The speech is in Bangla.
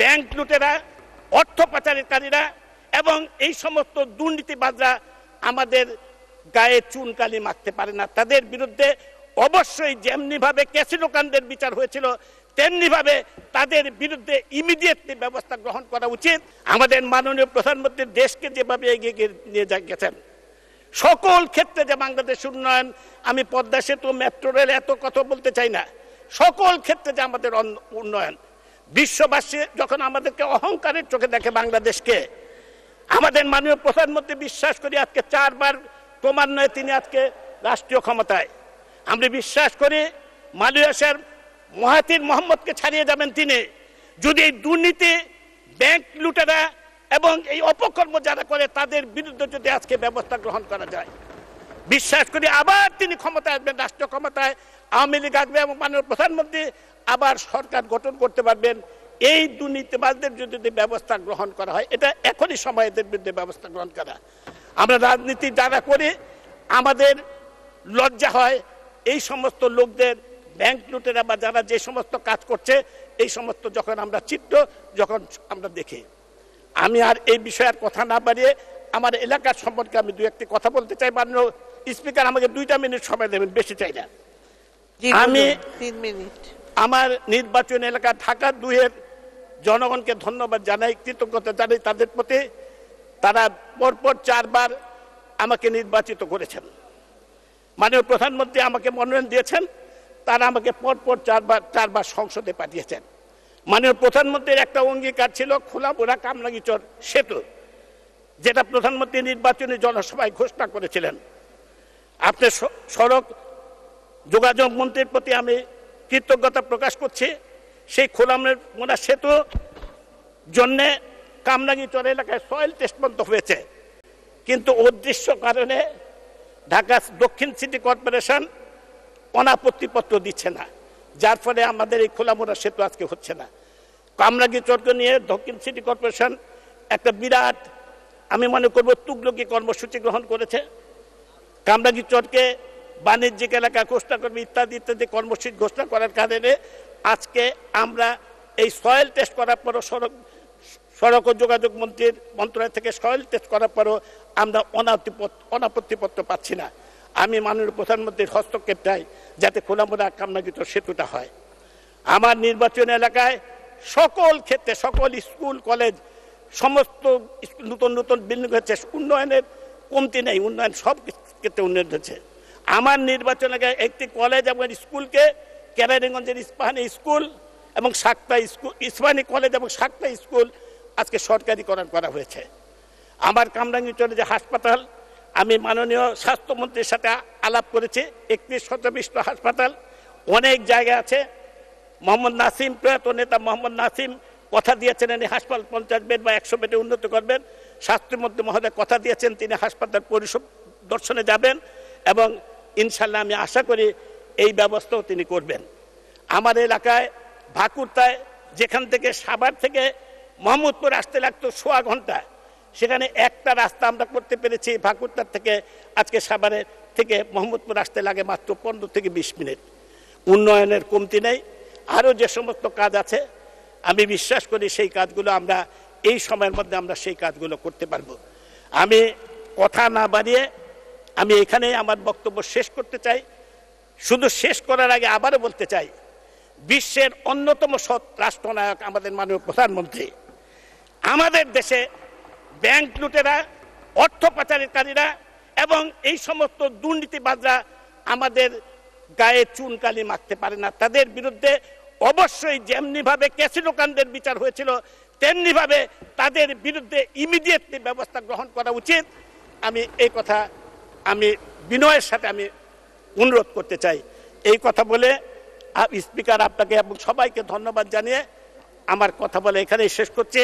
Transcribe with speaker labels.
Speaker 1: ব্যাংক লুটেরা, অর্থ পাচারকারীরা এবং এই সমস্ত দুর্নীতিবাজরা আমাদের গায়ে চুনকালি মাখতে পারে না। তাদের বিরুদ্ধে অবশ্যই যেমনিভাবে ক্যাসিনো কাণ্ডের বিচার হয়েছিল, তেমনিভাবে তাদের বিরুদ্ধে ইমিডিয়েটলি ব্যবস্থা গ্রহণ করা উচিত। আমাদের মাননীয় প্রধানমন্ত্রী দেশকে যেভাবে এগিয়ে গিয়ে নিয়ে যা, গেছেন। সকল ক্ষেত্রে যে বাংলাদেশ উন্নয়ন, আমি পদ্মা সেতু, মেট্রো রেল এত কথা বলতে চাই না। সকল ক্ষেত্রে যে আমাদের উন্নয়ন বিশ্ববাসী যখন আমাদেরকে অহংকারের চোখে দেখে বাংলাদেশকে, আমাদের মাননীয় প্রধানমন্ত্রী বিশ্বাস করি আজকে চারবার ক্রমান্বয়ে তিনি আজকে রাষ্ট্রীয় ক্ষমতায়। আমরা বিশ্বাস করি মালয়েশিয়ার মহাতির মোহাম্মদকে ছাড়িয়ে যাবেন তিনি। যদি এই দুর্নীতি, ব্যাংক লুটেরা এবং এই অপকর্ম যারা করে, তাদের বিরুদ্ধে যদি আজকে ব্যবস্থা গ্রহণ করা যায়, বিশ্বাস করি আবার তিনি ক্ষমতায় আসবেন রাষ্ট্র ক্ষমতায় আওয়ামী লীগ আসবে এবং মাননীয় প্রধানমন্ত্রী আবার সরকার গঠন করতে পারবেন। এই দুর্নীতিবাজদের যদি ব্যবস্থা গ্রহণ করা হয়। এটা এখনই সময় এদের বিরুদ্ধে ব্যবস্থা গ্রহণ করা। আমরা রাজনীতি যারা করি আমাদের লজ্জা হয় এই সমস্ত লোকদের ব্যাংক লুটেরা বা যারা যে সমস্ত কাজ করছে এই সমস্ত যখন আমরা চিত্র যখন আমরা দেখি। আমি আর এই বিষয়ে আর কথা না বাড়িয়ে আমার এলাকার সম্পর্কে আমি দু একটি কথা বলতে চাই মাননীয় স্পিকার আমাকে দুইটা মিনিট সময় দেবেন বেশি চাই না। আমি-
Speaker 2: তিন মিনিট।
Speaker 1: আমার নির্বাচন এলাকা ঢাকা দুইয়ের জনগণকে ধন্যবাদ জানাই, কৃতজ্ঞতা জানাই তাদের প্রতি। তারা পরপর চারবার আমাকে নির্বাচিত করেছেন। মাননীয় প্রধানমন্ত্রী আমাকে মনোনয়ন দিয়েছেন, তারা আমাকে পরপর চারবার চারবার সংসদে পাঠিয়েছেন। মাননীয় প্রধানমন্ত্রীর একটা অঙ্গীকার ছিল খোলাপুরা কামরাঙ্গিচর সেতু, যেটা প্রধানমন্ত্রী নির্বাচনী জনসভায় ঘোষণা করেছিলেন। আপনি সড়ক যোগাযোগ মন্ত্রীর প্রতি আমি কৃতজ্ঞতা প্রকাশ করছি। সেই খোলামের মোনা সেতু জন্যে কামরাঙ্গিচর এলাকায় সয়েল টেস্ট পর্যন্ত হয়েছে। কিন্তু অদৃশ্য কারণে ঢাকা দক্ষিণ সিটি কর্পোরেশন অনাপত্তিপত্র দিচ্ছে না। যার ফলে আমাদের এই খোলামোড়া সেতু আজকে হচ্ছে না। কামরাঙ্গি চরকে নিয়ে দক্ষিণ সিটি কর্পোরেশন একটা বিরাট, আমি মনে করব, তুগলকি কর্মসূচি গ্রহণ করেছে। কামরাঙ্গি চরকে বাণিজ্যিক এলাকা ঘোষণা করবে ইত্যাদি ইত্যাদি কর্মসূচি ঘোষণা করার কারণে আজকে আমরা এই সয়েল টেস্ট করার পরও সড়ক সড়ক ও যোগাযোগ মন্ত্রীর মন্ত্রণালয় থেকে সয়েল টেস্ট করার পরও আমরা অনাপত্তিপত্র পাচ্ছি না। আমি মাননীয় প্রধানমন্ত্রীর হস্তক্ষেপ চাই যাতে খোলামোড়া কামনাগিত সেতুটা হয়। আমার নির্বাচন এলাকায় সকল ক্ষেত্রে, সকল স্কুল, কলেজ, সমস্ত নতুন নতুন বিল্ডিং হচ্ছে, উন্নয়নের কমতি নেই, উন্নয়ন সব ক্ষেত্রে উন্নয়ন হচ্ছে। আমার নির্বাচন এলাকায় একটি কলেজ এবং স্কুলকে ক্যারারিগঞ্জের ইস্পাহানি স্কুল এবং সাতটা স্কুল ইসমানী কলেজ এবং সাতটা স্কুল আজকে সরকারিকরণ করা হয়েছে। আমার কামরাঙ্গিচরে যে হাসপাতাল, আমি মাননীয় স্বাস্থ্যমন্ত্রীর সাথে আলাপ করেছি, একত্রিশ শতবিষ্ট হাসপাতাল, অনেক জায়গা আছে। মোহাম্মদ নাসিম প্রয়াত নেতা মোহাম্মদ নাসিম কথা দিয়েছেন এই হাসপাতাল পঞ্চাশ বেড বা একশো বেডে উন্নত করবেন। স্বাস্থ্যমন্ত্রী মহোদয় কথা দিয়েছেন, তিনি হাসপাতাল পরিষদ দর্শনে যাবেন এবং ইনশাল্লাহ আমি আশা করি এই ব্যবস্থাও তিনি করবেন। আমার এলাকায় ভাকুরতায়, যেখান থেকে সাভার থেকে মোহাম্মদপুর আসতে লাগতো সোয়া ঘণ্টা, সেখানে একটা রাস্তা আমরা করতে পেরেছি ভাকুরতার থেকে, আজকে সাভারের থেকে মোহাম্মদপুর আসতে লাগে মাত্র পনেরো থেকে বিশ মিনিট। উন্নয়নের কমতি নেই, আরও যে সমস্ত কাজ আছে, আমি বিশ্বাস করি সেই কাজগুলো আমরা, এই সময়ের মধ্যে আমরা সেই কাজগুলো করতে পারব। আমি কথা না বাড়িয়ে আমি এখানে আমার বক্তব্য শেষ করতে চাই। শুধু শেষ করার আগে আবারও বলতে চাই, বিশ্বের অন্যতম সৎ রাষ্ট্রনায়ক আমাদের মাননীয় প্রধানমন্ত্রী। আমাদের দেশে ব্যাংক লুটেরা, অর্থ পাচারকারীরা এবং এই সমস্ত দুর্নীতিবাজরা আমাদের গায়ে চুনকালি মাখতে পারে না। তাদের বিরুদ্ধে অবশ্যই যেমনিভাবে ক্যাসিনো কাণ্ডের বিচার হয়েছিল, তেমনিভাবে তাদের বিরুদ্ধে ইমিডিয়েটলি ব্যবস্থা গ্রহণ করা উচিত। আমি এই কথা আমি বিনয়ের সাথে আমি অনুরোধ করতে চাই। এই কথা বলে স্পিকার আপনাকে এবং সবাইকে ধন্যবাদ জানিয়ে আমার কথা বলে এখানেই শেষ করছে।